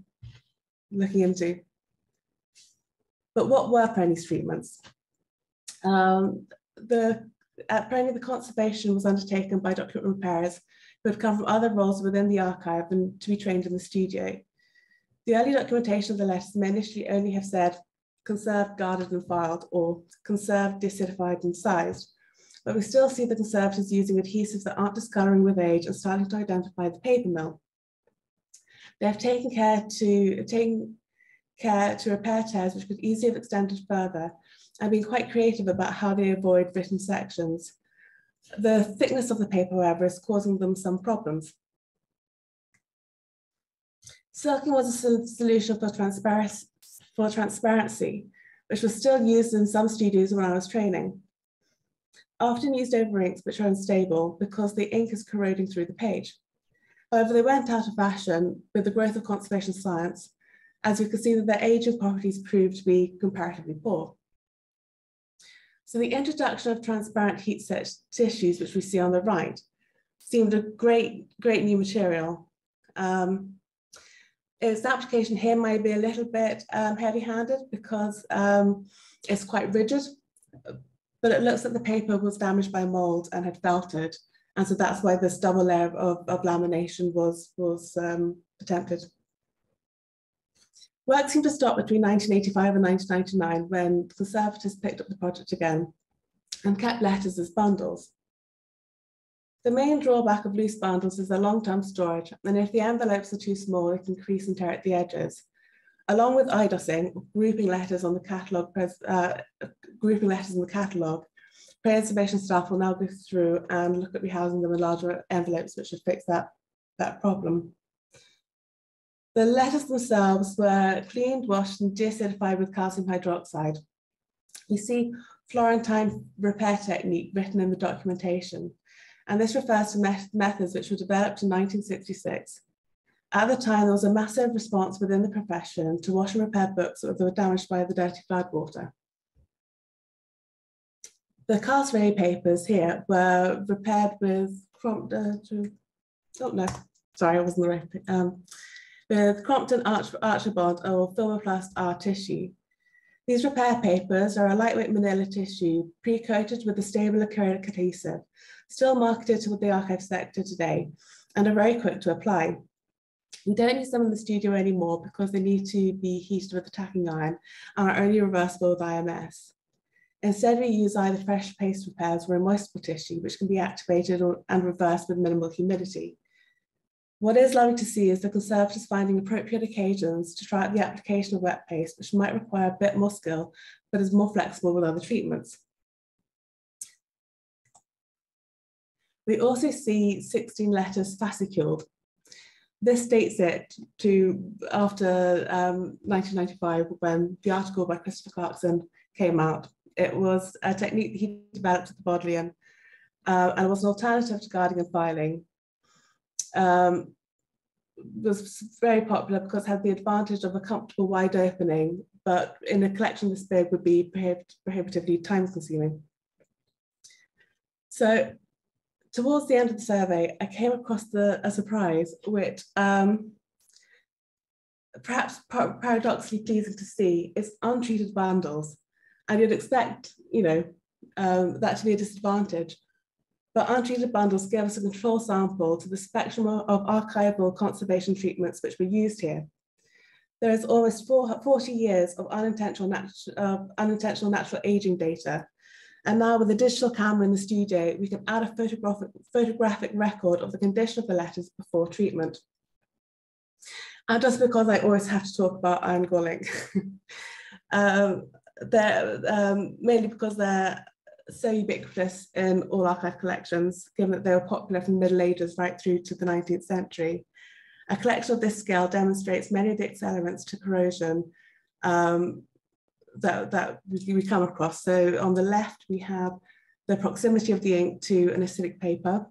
looking into. But what were PRONI's treatments? Um, the, Uh, at PRONI, the conservation was undertaken by document repairers who had come from other roles within the archive and to be trained in the studio. The early documentation of the letters may initially only have said conserved, guarded and filed, or conserved, deacidified and sized. But we still see the conservators using adhesives that aren't discoloring with age and starting to identify the paper mill. They have taken care to taken care to repair tears which could easily have extended further and been quite creative about how they avoid written sections. The thickness of the paper, however, is causing them some problems. Silking was a solution for, transparency, for transparency, which was still used in some studios when I was training. Often used over inks which are unstable because the ink is corroding through the page. However, they went out of fashion with the growth of conservation science as you can see that their aging properties proved to be comparatively poor. So the introduction of transparent heat set tissues, which we see on the right, seemed a great, great new material. Um, its application here might be a little bit um, heavy-handed because um, it's quite rigid, but it looks like the paper was damaged by mold and had felted. And so that's why this double layer of, of lamination was, was um, attempted. Work seemed to stop between 1985 and 1999 when conservators picked up the project again and kept letters as bundles. The main drawback of loose bundles is their long-term storage, and if the envelopes are too small, it can crease and tear at the edges. Along with IDOSing, grouping letters on the catalogue, uh, grouping letters in the catalogue, preservation staff will now go through and look at rehousing them in larger envelopes, which should fix that, that problem. The letters themselves were cleaned, washed, and deacidified with calcium hydroxide. You see Florentine repair technique written in the documentation, and this refers to met methods which were developed in 1966. At the time, there was a massive response within the profession to wash and repair books that were damaged by the dirty floodwater. The Castlereagh papers here were repaired with Crompton, uh, oh no, sorry, I wasn't the right, um, with Crompton Arch Archibald or Filmoplast R tissue. These repair papers are a lightweight manila tissue pre-coated with a stable acrylic adhesive, still marketed to the archive sector today, and are very quick to apply. We don't use them in the studio anymore because they need to be heated with a tacking iron and are only reversible with IMS. Instead, we use either fresh paste repairs or immoistable tissue, which can be activated or, and reversed with minimal humidity. What is lovely to see is the Conservators finding appropriate occasions to try out the application of wet paste, which might require a bit more skill, but is more flexible with other treatments. We also see 16 letters fasciculed. This dates it to after um, 1995 when the article by Christopher Clarkson came out. It was a technique he developed at the Bodleian uh, and was an alternative to guarding and filing um, was very popular because it had the advantage of a comfortable wide opening, but in a collection this big would be prohibitively time consuming. So towards the end of the survey, I came across the, a surprise, which um, perhaps par paradoxically pleasing to see, is untreated vandals. And you'd expect, you know, um, that to be a disadvantage but untreated bundles give us a control sample to the spectrum of archival conservation treatments which were used here. there is almost four, 40 years of unintentional, uh, unintentional natural aging data. And now with a digital camera in the studio, we can add a photographic, photographic record of the condition of the letters before treatment. And just because I always have to talk about iron galling, um, um, mainly because they're so ubiquitous in all archive collections, given that they were popular from the Middle Ages right through to the 19th century. A collection of this scale demonstrates many of the accelerants to corrosion um, that, that we come across. So on the left, we have the proximity of the ink to an acidic paper.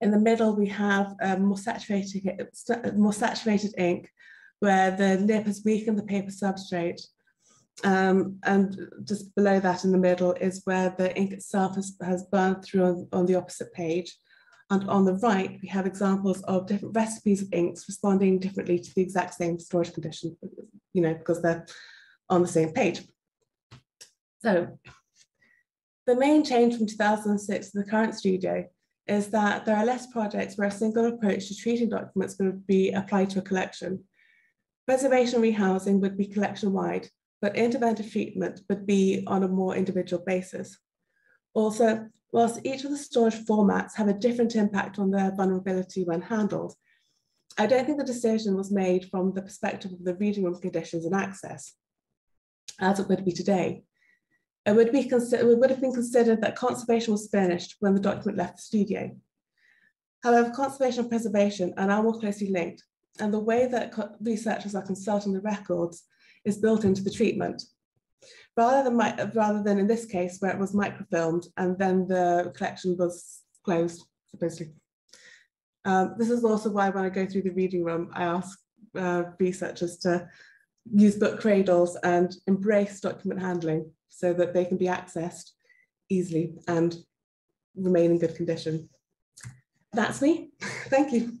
In the middle, we have a more saturated, more saturated ink where the nib has weakened the paper substrate um, and just below that in the middle is where the ink itself has, has burned through on, on the opposite page. And on the right, we have examples of different recipes of inks responding differently to the exact same storage condition, you know, because they're on the same page. So the main change from 2006 to the current studio is that there are less projects where a single approach to treating documents would be applied to a collection. Preservation rehousing would be collection-wide, but interventive treatment would be on a more individual basis. Also, whilst each of the storage formats have a different impact on their vulnerability when handled, I don't think the decision was made from the perspective of the reading room conditions and access, as it would be today. It would, be it would have been considered that conservation was finished when the document left the studio. However, conservation and preservation are now more closely linked, and the way that researchers are consulting the records is built into the treatment. Rather than, rather than in this case where it was microfilmed and then the collection was closed, supposedly. Um, this is also why when I go through the reading room, I ask uh, researchers to use book cradles and embrace document handling so that they can be accessed easily and remain in good condition. That's me. Thank you.